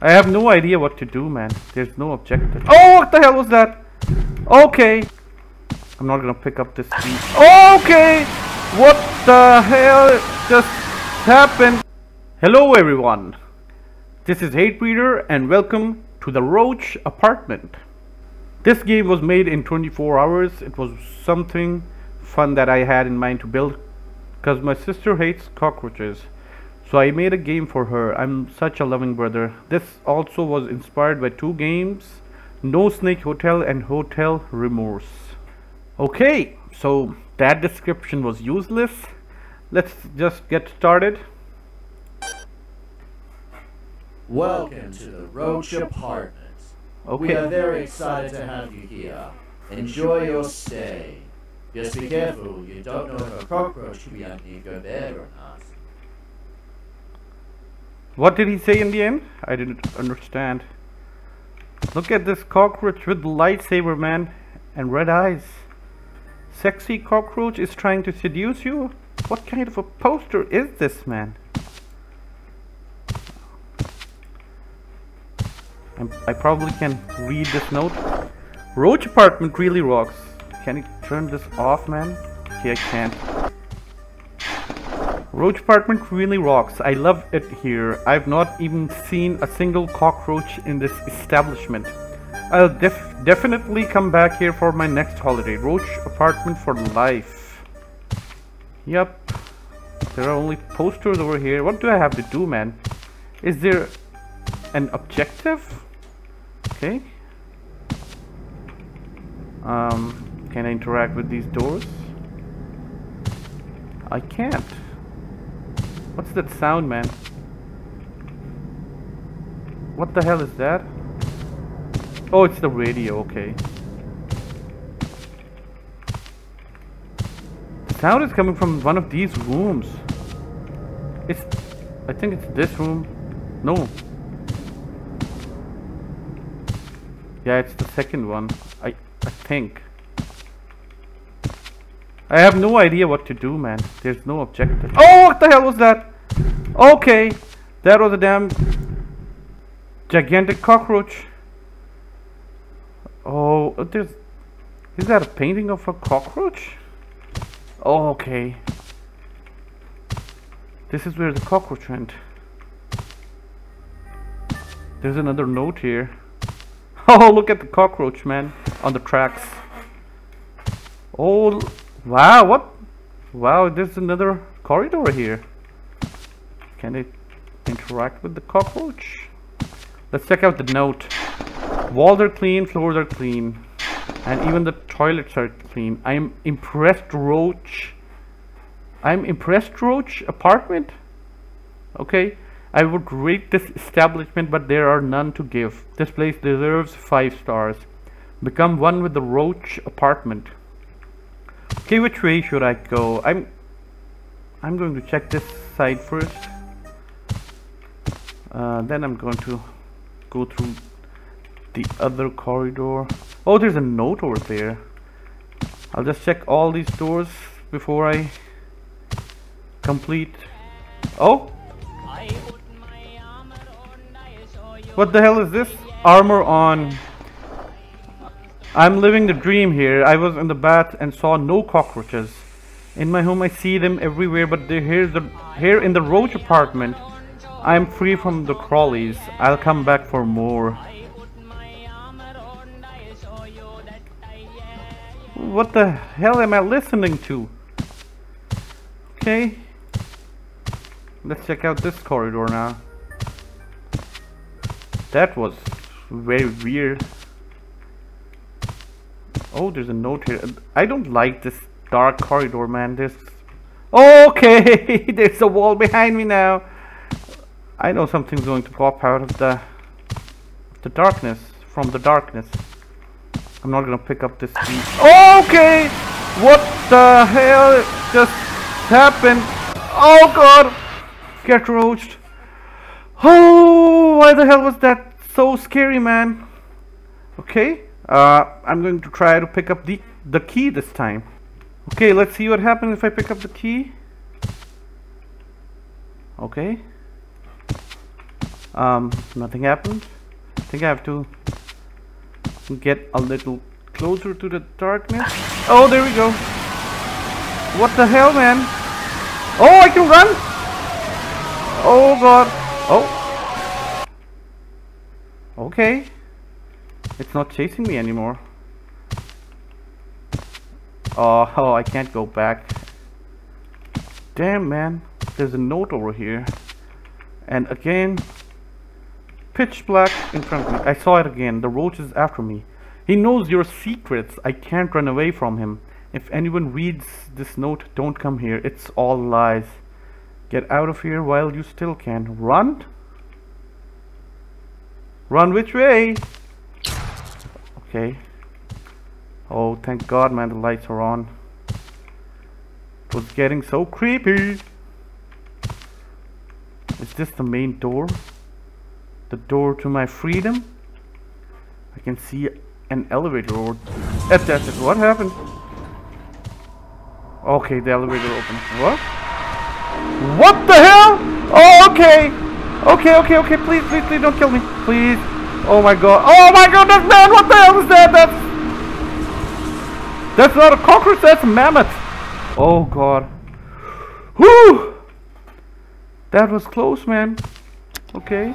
I have no idea what to do, man. There's no objective. Oh, oh, what the hell was that? Okay. I'm not gonna pick up this key. Okay! What the hell just happened? Hello, everyone. This is Hatebreeder, and welcome to the Roach Apartment. This game was made in 24 hours. It was something fun that I had in mind to build because my sister hates cockroaches. So I made a game for her. I'm such a loving brother. This also was inspired by two games, No Snake Hotel and Hotel Remorse. Okay, so that description was useless. Let's just get started. Welcome to the Roach Apartments. We are very excited to have you here. Enjoy your stay. Just be careful, you don't know if a cockroach could be underneath your bed or not. What did he say in the end? I didn't understand. Look at this cockroach with the lightsaber, man, and red eyes. Sexy cockroach is trying to seduce you? What kind of a poster is this, man? I'm, I probably can read this note. Roach apartment really rocks. Can you turn this off, man? Okay, I can't. Roach apartment really rocks. I love it here. I've not even seen a single cockroach in this establishment. I'll def definitely come back here for my next holiday. Roach apartment for life. Yup. There are only posters over here. What do I have to do, man? Is there an objective? Okay. Um, can I interact with these doors? I can't. What's that sound, man? What the hell is that? Oh, it's the radio, okay. The sound is coming from one of these rooms. It's... I think it's this room. No. Yeah, it's the second one. I, I think. I have no idea what to do, man. There's no objective. Oh, what the hell was that? Okay, that was a damn gigantic cockroach. Oh, there's. Is that a painting of a cockroach? Oh, okay. This is where the cockroach went. There's another note here. Oh, look at the cockroach, man, on the tracks. Oh, wow, what? Wow, there's another corridor here. Can it interact with the cockroach? Let's check out the note. Walls are clean, floors are clean, and even the toilets are clean. I'm impressed, Roach. I'm impressed, Roach apartment. Okay, I would rate this establishment, but there are none to give. This place deserves five stars. Become one with the Roach apartment. Okay, which way should I go? I'm I'm going to check this side first. Uh, then I'm going to go through the other corridor. Oh, there's a note over there. I'll just check all these doors before I complete. Oh, what the hell is this? Armor on. I'm living the dream here. I was in the bath and saw no cockroaches. In my home I see them everywhere, but they're here, the, here in the roach apartment. I'm free from the crawlies. I'll come back for more. What the hell am I listening to? Okay. Let's check out this corridor now. That was very weird. Oh, there's a note here. I don't like this dark corridor, man. There's... Okay! there's a wall behind me now. I know something's going to pop out of the... The darkness. From the darkness. I'm not gonna pick up this. Okay! What the hell just happened? Oh god! Get roached. Oh, why the hell was that so scary, man? Okay, uh, I'm going to try to pick up the, the key this time. Okay, let's see what happens if I pick up the key. Okay. Um, nothing happened. I think I have to get a little closer to the darkness. Oh, there we go. What the hell, man? Oh, I can run! Oh, God. Oh. Okay. It's not chasing me anymore. Oh, oh, I can't go back. Damn, man. There's a note over here. And again, pitch black in front of me. I saw it again. The roach is after me. He knows your secrets. I can't run away from him. If anyone reads this note, don't come here. It's all lies. Get out of here while you still can. Run? Run which way? Okay. Oh, thank God, man, the lights are on. It was getting so creepy. Is this the main door? The door to my freedom? I can see an elevator or... That's. What happened? Okay, the elevator opened. What? What the hell? Oh, okay. Okay, okay, okay. Please, please, please don't kill me. Please. Oh my god. Oh my god, goodness, man. What the hell is that? That's... That's not a cockroach. That's a mammoth. Oh god. Whew. That was close, man. Okay.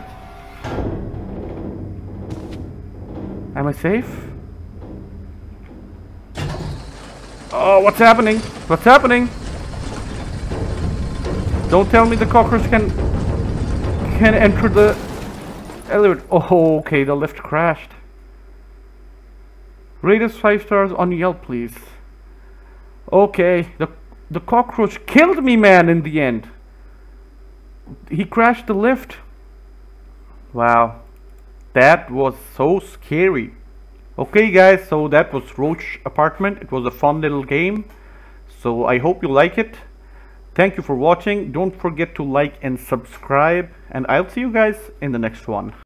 Am I safe? Oh, what's happening? What's happening? Don't tell me the cockroach can can enter the elevator. Oh, okay, the lift crashed. Rate us five stars on Yelp, please. Okay, the the cockroach killed me, man. In the end, he crashed the lift. Wow, that was so scary. Okay, guys, so that was Roach Apartment. It was a fun little game. So I hope you like it. Thank you for watching. Don't forget to like and subscribe. And I'll see you guys in the next one.